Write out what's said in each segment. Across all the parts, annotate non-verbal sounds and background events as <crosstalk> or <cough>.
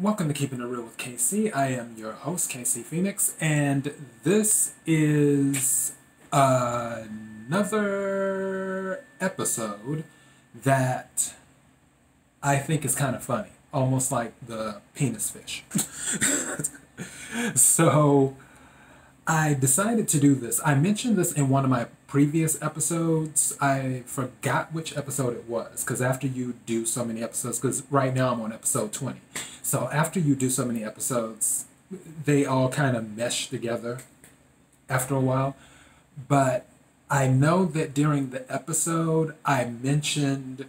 Welcome to Keeping It Real with KC. I am your host, KC Phoenix, and this is another episode that I think is kind of funny, almost like the penis fish. <laughs> so I decided to do this. I mentioned this in one of my previous episodes. I forgot which episode it was because after you do so many episodes, because right now I'm on episode 20. So after you do so many episodes, they all kind of mesh together after a while. But I know that during the episode, I mentioned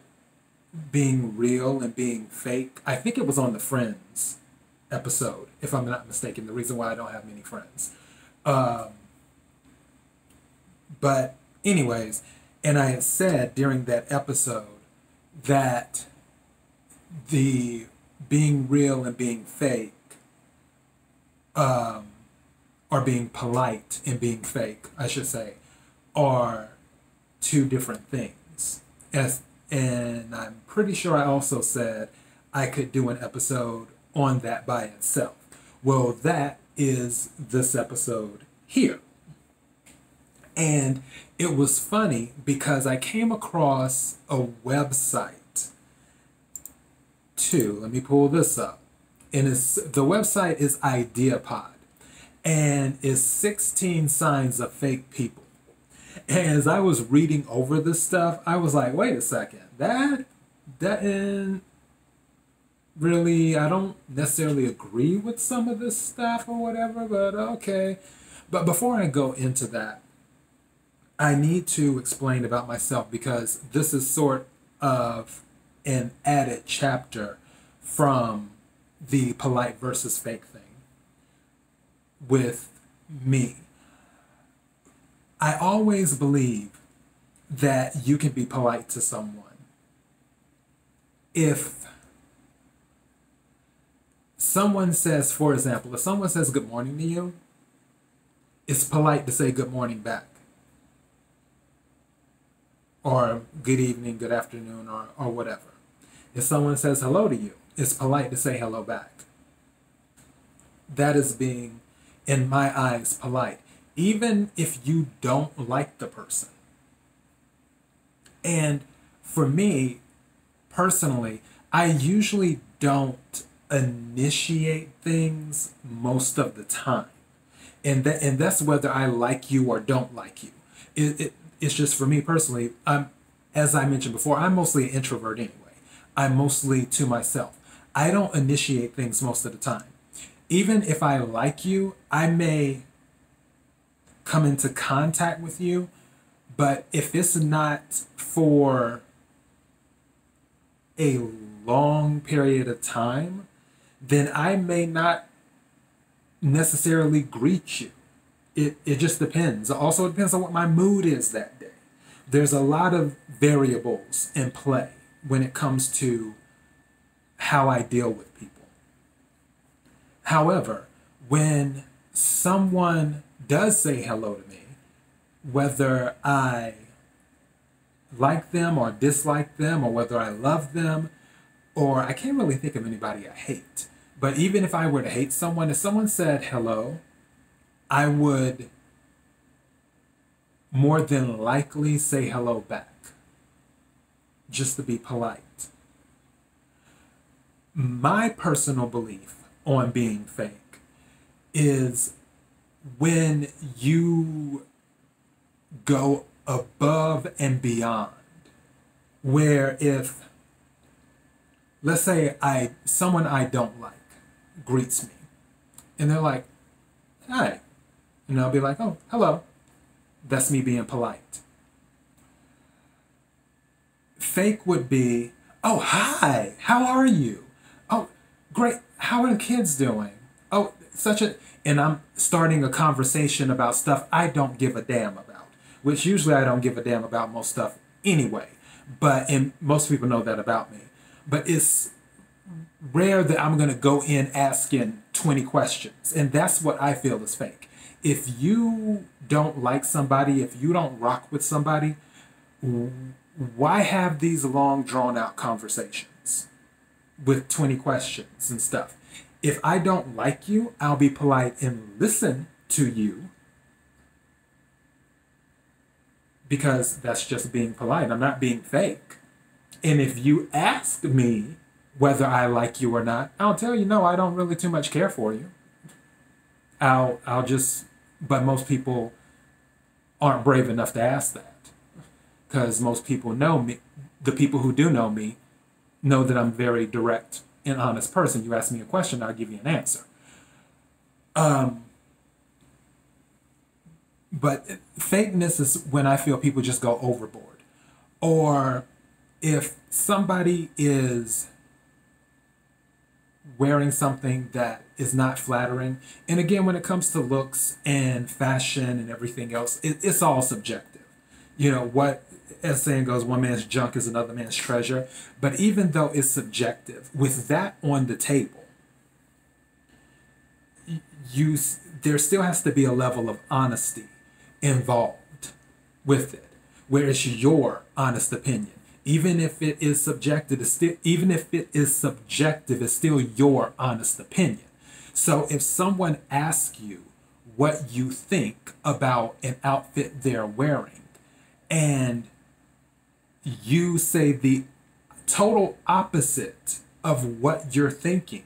being real and being fake. I think it was on the Friends episode, if I'm not mistaken, the reason why I don't have many friends. Um, but, anyways, and I said during that episode that the being real and being fake, um, or being polite and being fake, I should say, are two different things. As, and I'm pretty sure I also said I could do an episode on that by itself. Well, that is this episode here. And it was funny because I came across a website too. Let me pull this up. And it's, the website is IdeaPod and is 16 signs of fake people. And as I was reading over this stuff, I was like, wait a second, that in really I don't necessarily agree with some of this stuff or whatever, but okay. But before I go into that, I need to explain about myself because this is sort of an added chapter from the polite versus fake thing with me. I always believe that you can be polite to someone if someone says, for example, if someone says good morning to you, it's polite to say good morning back. Or good evening, good afternoon, or, or whatever. If someone says hello to you, it's polite to say hello back. That is being, in my eyes, polite. Even if you don't like the person. And for me, personally, I usually don't initiate things most of the time. And that and that's whether I like you or don't like you. It, it it's just for me personally, I'm as I mentioned before, I'm mostly an introvert anyway. I'm mostly to myself. I don't initiate things most of the time. Even if I like you, I may come into contact with you, but if it's not for a long period of time, then I may not necessarily greet you. It, it just depends. Also, it depends on what my mood is that day. There's a lot of variables in play when it comes to how I deal with people. However, when someone does say hello to me, whether I like them or dislike them, or whether I love them, or I can't really think of anybody I hate. But even if I were to hate someone, if someone said hello, I would more than likely say hello back, just to be polite. My personal belief on being fake is when you go above and beyond, where if let's say I someone I don't like greets me, and they're like, "Hi," and I'll be like, "Oh, hello." That's me being polite. Fake would be, "Oh, hi. How are you? Oh, great. How are the kids doing? Oh, such a." And I'm starting a conversation about stuff I don't give a damn about, which usually I don't give a damn about most stuff anyway. But and most people know that about me but it's rare that I'm going to go in asking 20 questions. And that's what I feel is fake. If you don't like somebody, if you don't rock with somebody, why have these long drawn out conversations with 20 questions and stuff? If I don't like you, I'll be polite and listen to you because that's just being polite. I'm not being fake. And if you ask me whether I like you or not, I'll tell you no, I don't really too much care for you. I'll I'll just but most people aren't brave enough to ask that. Cuz most people know me. The people who do know me know that I'm very direct and honest person. You ask me a question, I'll give you an answer. Um but fakeness is when I feel people just go overboard. Or if somebody is wearing something that is not flattering, and again, when it comes to looks and fashion and everything else, it, it's all subjective. You know, what, as saying goes, one man's junk is another man's treasure. But even though it's subjective, with that on the table, you there still has to be a level of honesty involved with it, where it's your honest opinion. Even if it is subjective, it's still, even if it is subjective, it's still your honest opinion. So if someone asks you what you think about an outfit they're wearing, and you say the total opposite of what you're thinking,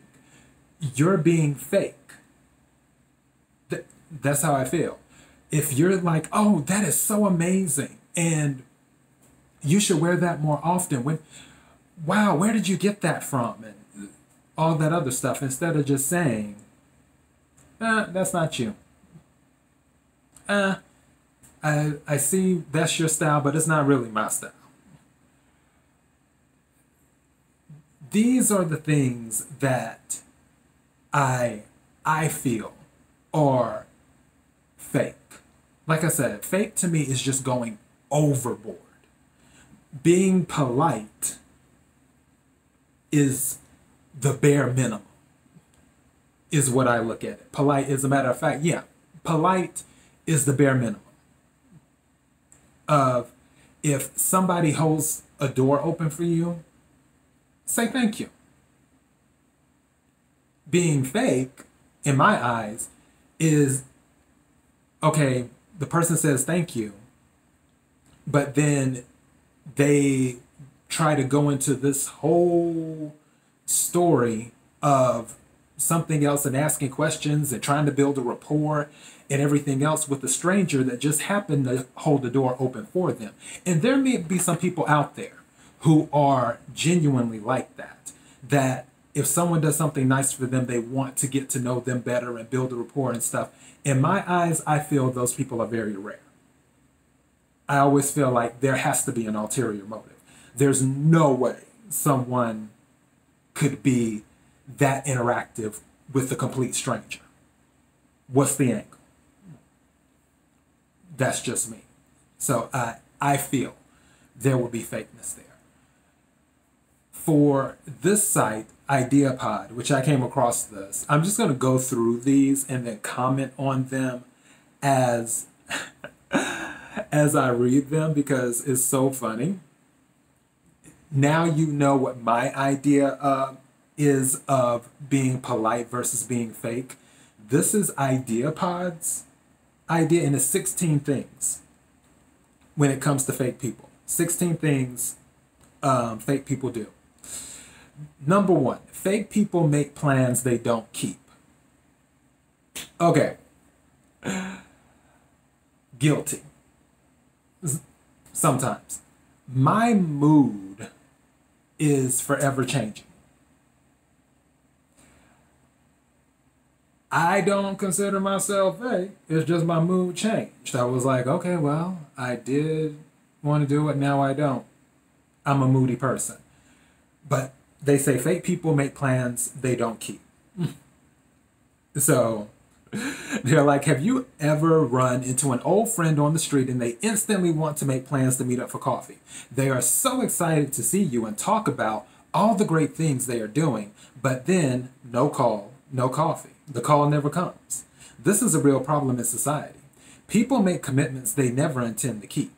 you're being fake. That's how I feel if you're like, oh, that is so amazing, and you should wear that more often. When, wow, where did you get that from? And all that other stuff, instead of just saying, uh, that's not you. Uh, I, I see that's your style, but it's not really my style. These are the things that I I feel are fake. Like I said, fake to me is just going overboard. Being polite is the bare minimum, is what I look at it. Polite, as a matter of fact, yeah, polite is the bare minimum. Of if somebody holds a door open for you, say thank you. Being fake, in my eyes, is okay, the person says thank you, but then they try to go into this whole story of something else and asking questions and trying to build a rapport and everything else with a stranger that just happened to hold the door open for them. And there may be some people out there who are genuinely like that, that if someone does something nice for them, they want to get to know them better and build a rapport and stuff. In my eyes, I feel those people are very rare. I always feel like there has to be an ulterior motive. There's no way someone could be that interactive with a complete stranger. What's the angle? That's just me. So I I feel there will be fakeness there. For this site, IdeaPod, which I came across this. I'm just going to go through these and then comment on them as <laughs> as I read them because it's so funny. Now you know what my idea uh, is of being polite versus being fake. This is IdeaPod's idea, and it's 16 things when it comes to fake people. 16 things um, fake people do. Number one, fake people make plans they don't keep. Okay. Guilty. Sometimes. My mood is forever changing. I don't consider myself fake. It's just my mood changed. I was like, okay, well, I did want to do it, now I don't. I'm a moody person. But they say fake people make plans they don't keep. <laughs> so they're like, Have you ever run into an old friend on the street and they instantly want to make plans to meet up for coffee? They are so excited to see you and talk about all the great things they are doing, but then no call, no coffee. The call never comes. This is a real problem in society. People make commitments they never intend to keep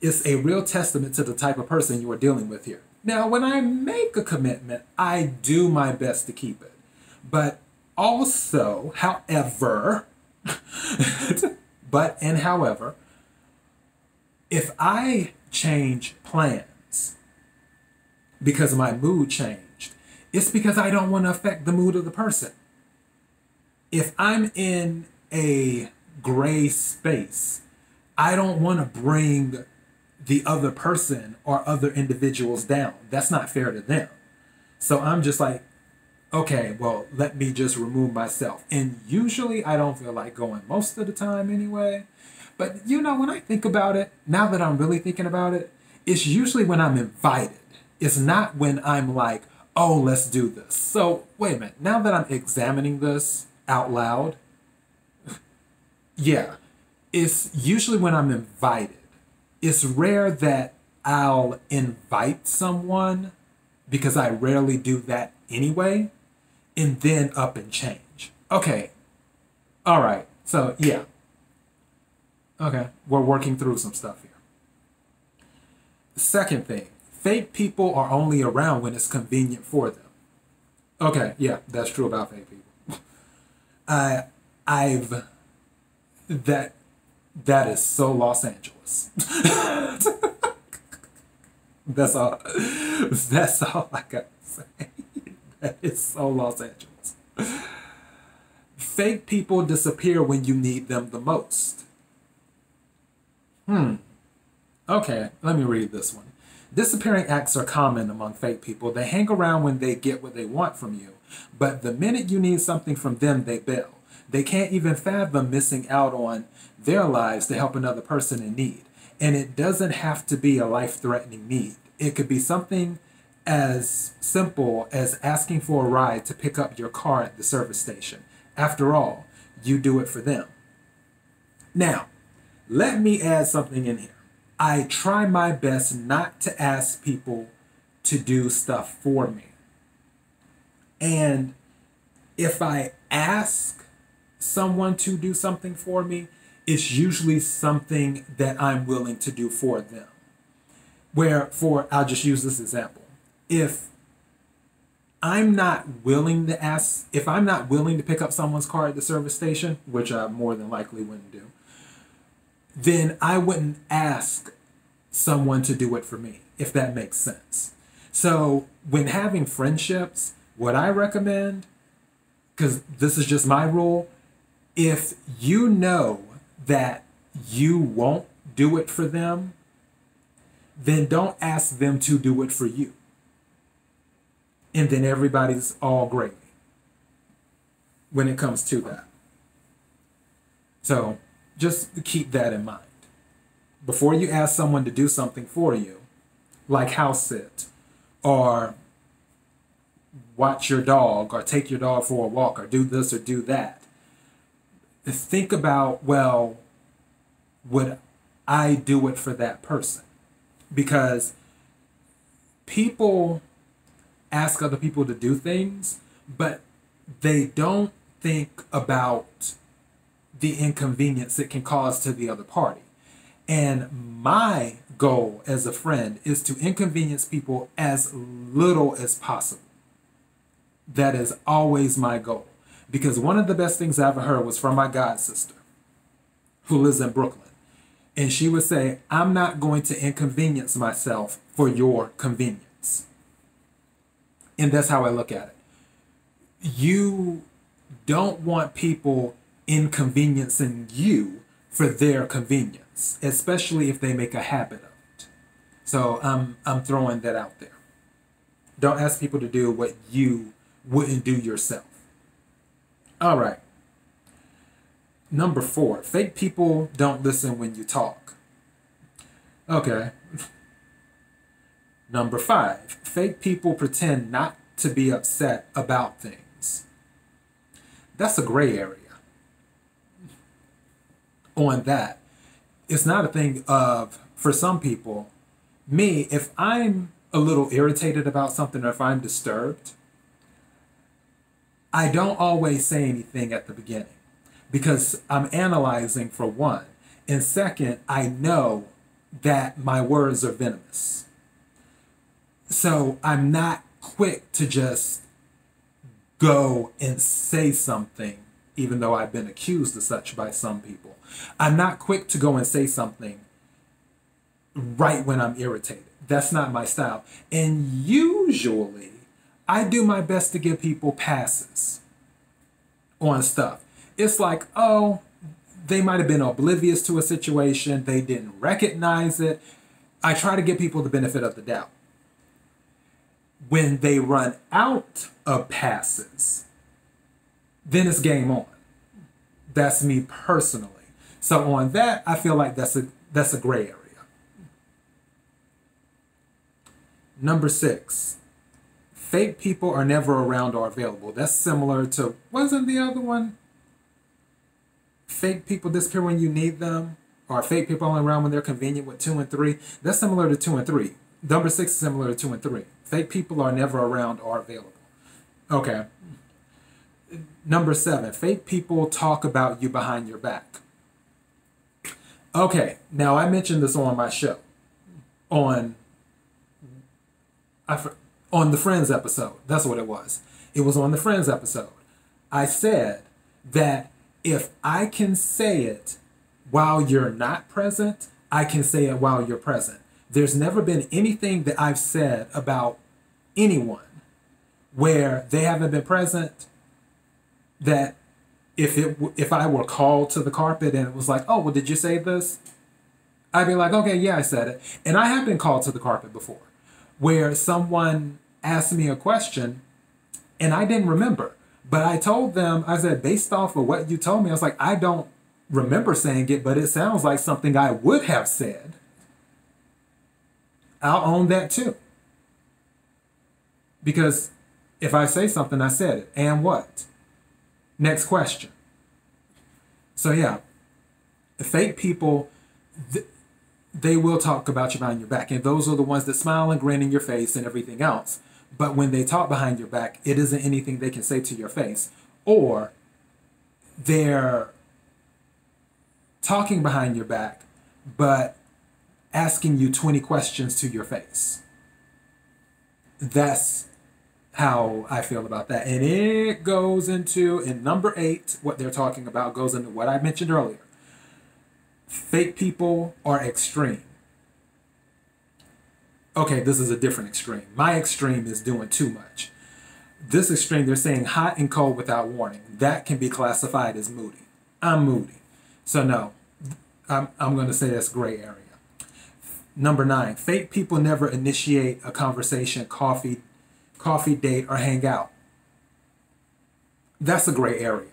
it's a real testament to the type of person you are dealing with here. Now, when I make a commitment, I do my best to keep it. But also, however, <laughs> but and however, if I change plans because my mood changed, it's because I don't want to affect the mood of the person. If I'm in a gray space, I don't want to bring the other person or other individuals down. That's not fair to them. So I'm just like, okay, well, let me just remove myself. And usually I don't feel like going most of the time anyway. But you know, when I think about it, now that I'm really thinking about it, it's usually when I'm invited. It's not when I'm like, oh, let's do this. So wait a minute. Now that I'm examining this out loud, <laughs> yeah, it's usually when I'm invited. It's rare that I'll invite someone because I rarely do that anyway and then up and change. Okay. All right. So, yeah. Okay. We're working through some stuff here. Second thing fake people are only around when it's convenient for them. Okay. Yeah, that's true about fake people. <laughs> I, I've, that, that is so Los Angeles. <laughs> that's all. That's all I got to say. it's so Los Angeles. Fake people disappear when you need them the most. Hmm. Okay, let me read this one. Disappearing acts are common among fake people. They hang around when they get what they want from you, but the minute you need something from them, they bail. They can't even fathom missing out on their lives to help another person in need. And it doesn't have to be a life threatening need, it could be something as simple as asking for a ride to pick up your car at the service station. After all, you do it for them. Now, let me add something in here. I try my best not to ask people to do stuff for me. And if I ask someone to do something for me, it's usually something that I'm willing to do for them. Where, for, I'll just use this example if I'm not willing to ask, if I'm not willing to pick up someone's car at the service station, which I more than likely wouldn't do, then I wouldn't ask someone to do it for me, if that makes sense. So when having friendships, what I recommend, because this is just my rule, if you know that you won't do it for them, then don't ask them to do it for you and then everybody's all gravy when it comes to that. So just keep that in mind. Before you ask someone to do something for you, like house sit or watch your dog or take your dog for a walk or do this or do that, think about, well, would I do it for that person? Because people ask other people to do things, but they don't think about the inconvenience it can cause to the other party. And my goal as a friend is to inconvenience people as little as possible. That is always my goal. Because one of the best things I ever heard was from my god sister, who lives in Brooklyn. And she would say, I'm not going to inconvenience myself for your convenience. And that's how I look at it. You don't want people inconveniencing you for their convenience, especially if they make a habit of it. So I'm I'm throwing that out there. Don't ask people to do what you wouldn't do yourself. All right. Number four, fake people don't listen when you talk. Okay, <laughs> Number five, fake people pretend not to be upset about things. That's a gray area. On that, it's not a thing of, for some people, me, if I'm a little irritated about something or if I'm disturbed, I don't always say anything at the beginning because I'm analyzing for one. And second, I know that my words are venomous so I'm not quick to just go and say something, even though I've been accused of such by some people. I'm not quick to go and say something right when I'm irritated. That's not my style. And usually, I do my best to give people passes on stuff. It's like, oh, they might have been oblivious to a situation, they didn't recognize it. I try to give people the benefit of the doubt. When they run out of passes, then it's game on. That's me personally. So on that, I feel like that's a that's a gray area. Number six, fake people are never around or available. That's similar to wasn't the other one? Fake people disappear when you need them, or fake people only around when they're convenient with two and three. That's similar to two and three. Number six is similar to two and three. Fake people are never around or available. Okay. Number seven, fake people talk about you behind your back. Okay, now I mentioned this on my show, on I, on the Friends episode. That's what it was. It was on the Friends episode. I said that if I can say it while you're not present, I can say it while you're present. There's never been anything that I've said about anyone where they haven't been present that if it if I were called to the carpet and it was like, "Oh, well did you say this?" I'd be like, "Okay, yeah, I said it." And I have been called to the carpet before where someone asked me a question and I didn't remember. But I told them, I said, based off of what you told me, I was like, I don't remember saying it, but it sounds like something I would have said. I'll own that too. Because if I say something, I said it. And what? Next question. So, yeah, fake people, th- they will talk about you behind your back. And those are the ones that smile and grin in your face and everything else. But when they talk behind your back, it isn't anything they can say to your face. Or they're talking behind your back, but asking you 20 questions to your face. That's how I feel about that. And it goes into, in number eight, what they're talking about goes into what I mentioned earlier fake people are extreme. Okay, this is a different extreme. My extreme is doing too much. This extreme, they're saying hot and cold without warning. That can be classified as moody. I'm moody. So, no, I'm, I'm going to say that's gray area. Number nine, fake people never initiate a conversation, coffee, coffee date, or hang out. That's a gray area.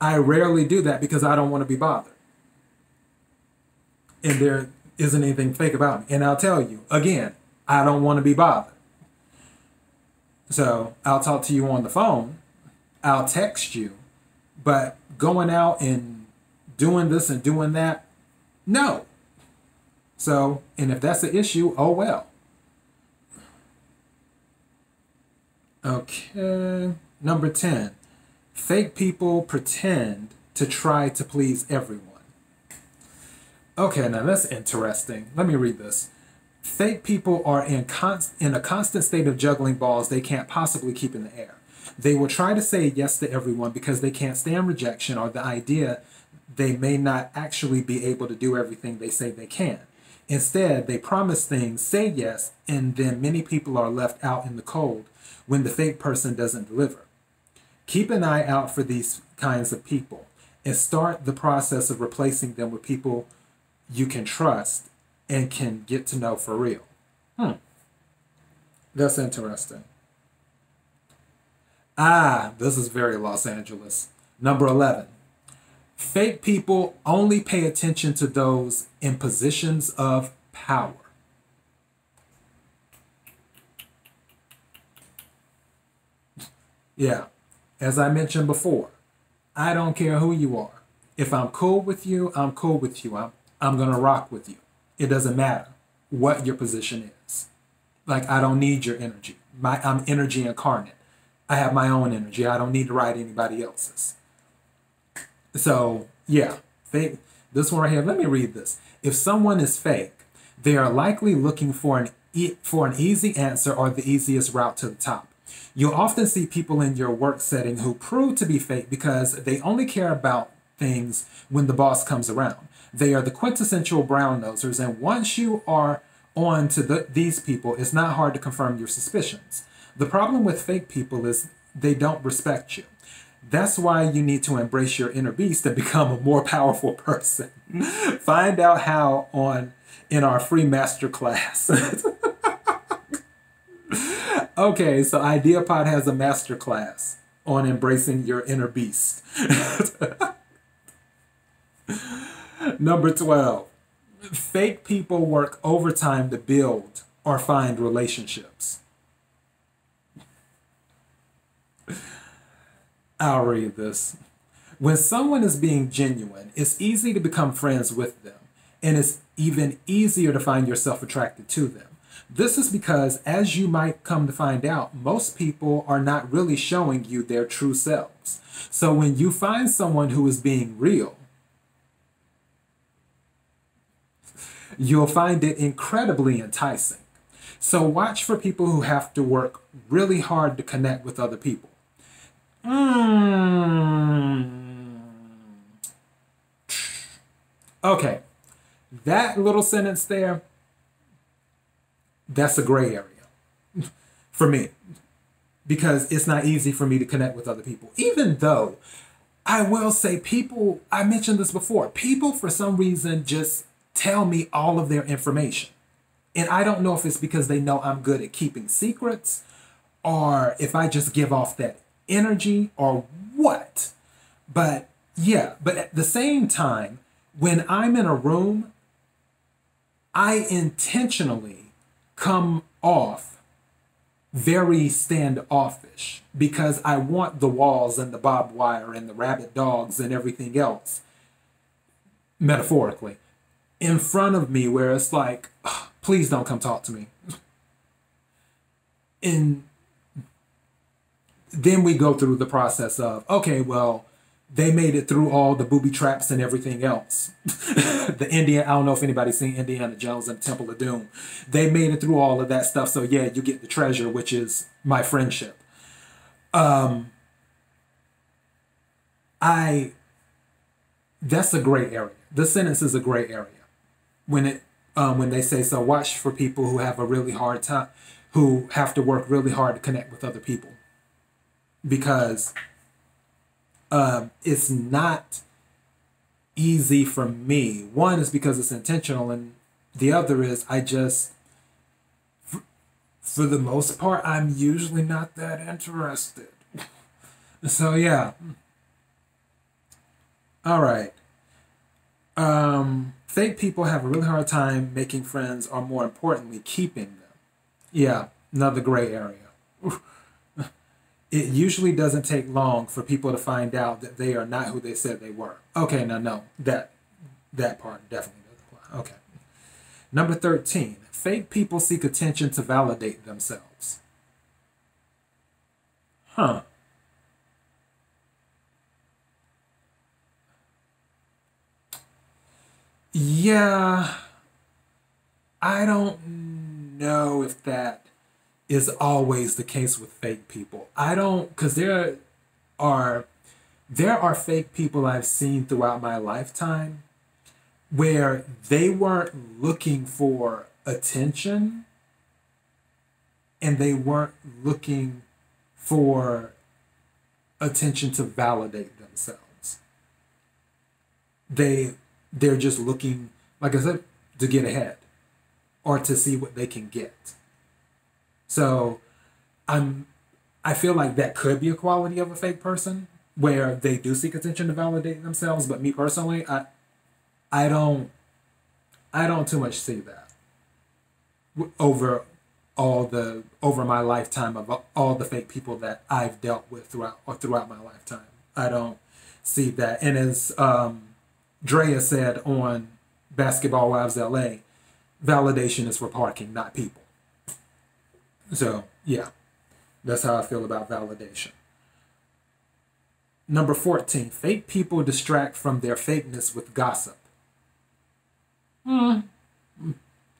I rarely do that because I don't want to be bothered. And there isn't anything fake about me. And I'll tell you, again, I don't want to be bothered. So I'll talk to you on the phone, I'll text you, but going out and doing this and doing that, no. So, and if that's the issue, oh well. Okay, number 10 Fake people pretend to try to please everyone. Okay, now that's interesting. Let me read this. Fake people are in, const- in a constant state of juggling balls they can't possibly keep in the air. They will try to say yes to everyone because they can't stand rejection or the idea they may not actually be able to do everything they say they can. Instead, they promise things, say yes, and then many people are left out in the cold when the fake person doesn't deliver. Keep an eye out for these kinds of people and start the process of replacing them with people you can trust and can get to know for real. Hmm. That's interesting. Ah, this is very Los Angeles. Number 11. Fake people only pay attention to those in positions of power. Yeah, as I mentioned before, I don't care who you are. If I'm cool with you, I'm cool with you. I'm, I'm going to rock with you. It doesn't matter what your position is. Like, I don't need your energy. My, I'm energy incarnate. I have my own energy. I don't need to ride anybody else's. So, yeah, fake. this one right here, let me read this. If someone is fake, they are likely looking for an e- for an easy answer or the easiest route to the top. You'll often see people in your work setting who prove to be fake because they only care about things when the boss comes around. They are the quintessential brown nosers, and once you are on to the, these people, it's not hard to confirm your suspicions. The problem with fake people is they don't respect you. That's why you need to embrace your inner beast and <laughs> become a more powerful person. Mm-hmm. Find out how on in our free master class. <laughs> okay, so IdeaPod has a master class on embracing your inner beast. <laughs> <laughs> Number 12. Fake people work overtime to build or find relationships. <laughs> I'll read this. When someone is being genuine, it's easy to become friends with them, and it's even easier to find yourself attracted to them. This is because, as you might come to find out, most people are not really showing you their true selves. So when you find someone who is being real, you'll find it incredibly enticing. So watch for people who have to work really hard to connect with other people. Mm. Okay, that little sentence there, that's a gray area <laughs> for me because it's not easy for me to connect with other people. Even though I will say, people, I mentioned this before, people for some reason just tell me all of their information. And I don't know if it's because they know I'm good at keeping secrets or if I just give off that energy or what. But yeah, but at the same time, when I'm in a room, I intentionally come off very standoffish because I want the walls and the barbed wire and the rabbit dogs and everything else, metaphorically, in front of me where it's like, please don't come talk to me. And then we go through the process of, okay, well, they made it through all the booby traps and everything else. <laughs> the Indian, I don't know if anybody's seen Indiana Jones and Temple of Doom. They made it through all of that stuff. So yeah, you get the treasure, which is my friendship. Um, I, that's a great area. This sentence is a great area. When it, um, when they say so, watch for people who have a really hard time, who have to work really hard to connect with other people, because um, it's not easy for me. One is because it's intentional, and the other is I just, for, for the most part, I'm usually not that interested. <laughs> so yeah. All right. Um, fake people have a really hard time making friends, or more importantly, keeping them. Yeah, another gray area <laughs> it usually doesn't take long for people to find out that they are not who they said they were. Okay, now no, that that part definitely doesn't apply. Okay. Number 13, fake people seek attention to validate themselves. Huh. Yeah, I don't know if that is always the case with fake people. I don't because there are there are fake people I've seen throughout my lifetime where they weren't looking for attention and they weren't looking for attention to validate themselves. They they're just looking, like I said, to get ahead or to see what they can get. So I'm I feel like that could be a quality of a fake person where they do seek attention to validate themselves, but me personally, I I don't I don't too much see that over all the over my lifetime of all the fake people that I've dealt with throughout or throughout my lifetime. I don't see that. And as um, Drea said on Basketball Wives LA, validation is for parking, not people. So, yeah, that's how I feel about validation. Number 14, fake people distract from their fakeness with gossip. Hmm,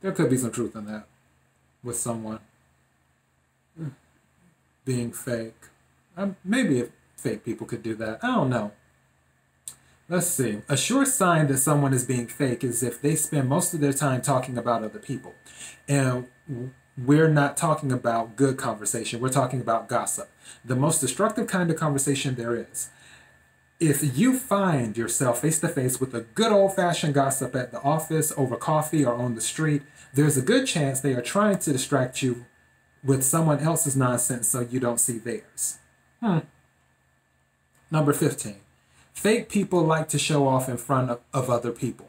there could be some truth in that. with someone being fake. Um, maybe if fake people could do that. I don't know. Let's see. A sure sign that someone is being fake is if they spend most of their time talking about other people. And we're not talking about good conversation, we're talking about gossip. The most destructive kind of conversation there is. If you find yourself face to face with a good old fashioned gossip at the office, over coffee, or on the street, there's a good chance they are trying to distract you with someone else's nonsense so you don't see theirs. Hmm. Number 15. Fake people like to show off in front of, of other people.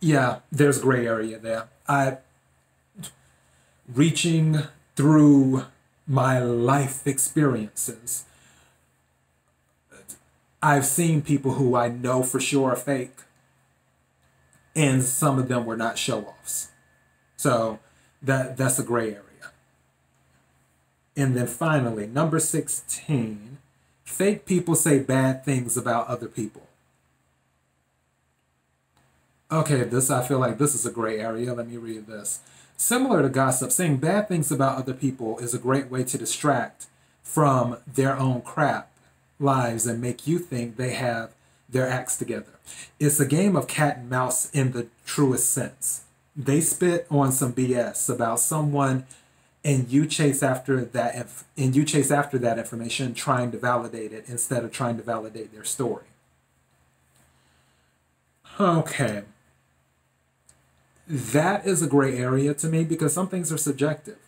Yeah, there's gray area there. I reaching through my life experiences. I've seen people who I know for sure are fake, and some of them were not show offs. So that that's a gray area. And then finally, number 16, fake people say bad things about other people. Okay, this I feel like this is a gray area. Let me read this. Similar to gossip, saying bad things about other people is a great way to distract from their own crap lives and make you think they have their acts together. It's a game of cat and mouse in the truest sense. They spit on some BS about someone and you chase after that inf- and you chase after that information trying to validate it instead of trying to validate their story. Okay that is a gray area to me because some things are subjective.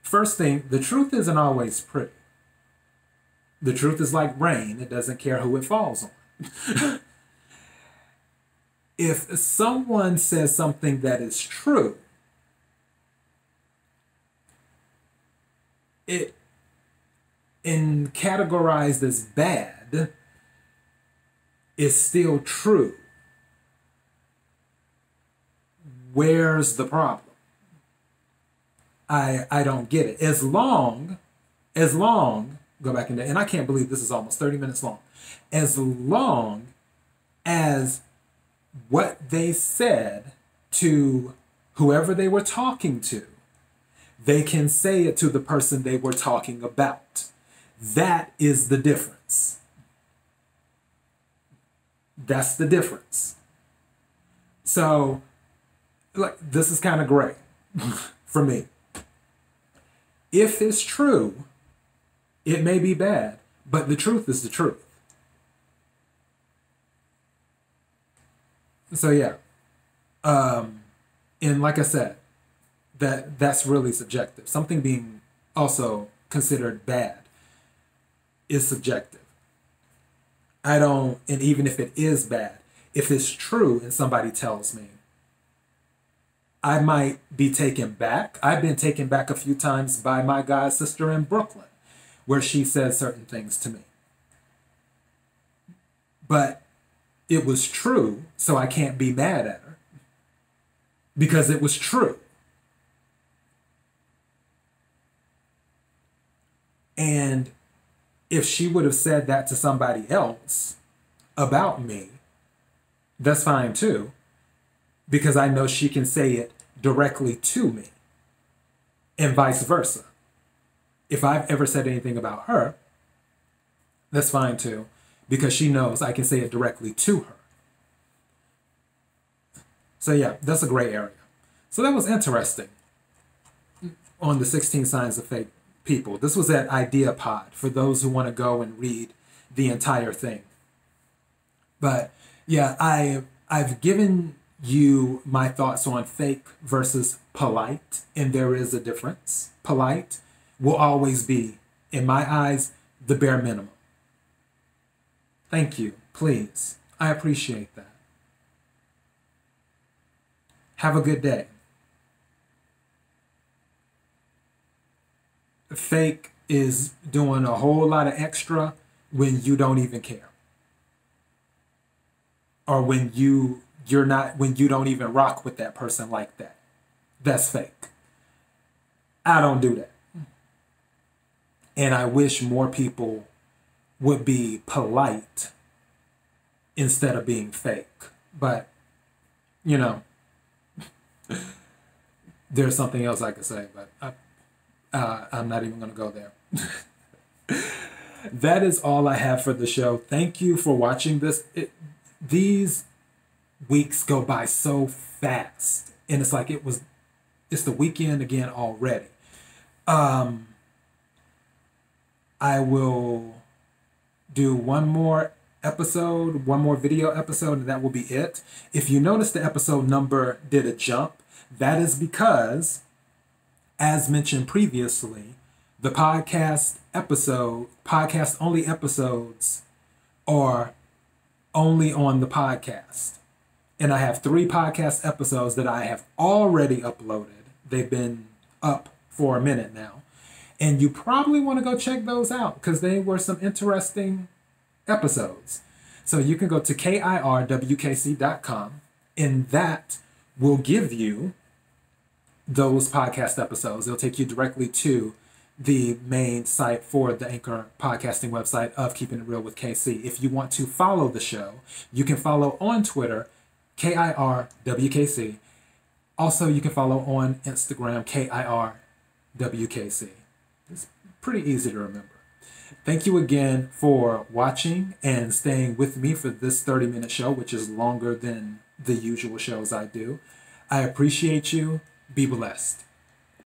First thing, the truth isn't always pretty. The truth is like rain, it doesn't care who it falls on. <laughs> if someone says something that is true, it in categorized as bad is still true where's the problem? I I don't get it. As long, as long, go back into and I can't believe this is almost 30 minutes long. As long as what they said to whoever they were talking to, they can say it to the person they were talking about. That is the difference. That's the difference. So like this is kind of great <laughs> for me. If it's true, it may be bad, but the truth is the truth. So yeah. Um and like I said, that that's really subjective. Something being also considered bad is subjective. I don't and even if it is bad, if it's true and somebody tells me I might be taken back. I've been taken back a few times by my god sister in Brooklyn, where she said certain things to me. But it was true, so I can't be mad at her because it was true. And if she would have said that to somebody else about me, that's fine too because I know she can say it directly to me, and vice versa. If I've ever said anything about her, that's fine too, because she knows I can say it directly to her. So, yeah, that's a gray area. So, that was interesting on the 16 Signs of Fake People. This was at IdeaPod for those who want to go and read the entire thing. But yeah, I I've given you my thoughts on fake versus polite, and there is a difference. Polite will always be, in my eyes, the bare minimum. Thank you, please. I appreciate that. Have a good day. Fake is doing a whole lot of extra when you don't even care. Or when you you're not when you don't even rock with that person like that. That's fake. I don't do that. And I wish more people would be polite instead of being fake. But, you know, <laughs> there's something else I could say, but I, uh, I'm not even going to go there. that is all I have for the show. Thank you for watching this. It, these weeks go by so fast, and it's like it was. It's the weekend again already. Um, I will do one more episode, one more video episode, and that will be it. If you notice the episode number did a jump, that is because, as mentioned previously, the podcast episode, podcast only episodes are only on the podcast. And I have three podcast episodes that I have already uploaded. They've been up for a minute now. And you probably want to go check those out because they were some interesting episodes. So you can go to kirwkc.com and that will give you those podcast episodes. It'll take you directly to the main site for the Anchor podcasting website of Keeping It Real with KC. If you want to follow the show, you can follow on Twitter, KIRWKC. Also, you can follow on Instagram, KIRWKC. It's pretty easy to remember. Thank you again for watching and staying with me for this 30 minute show, which is longer than the usual shows I do. I appreciate you. Be blessed.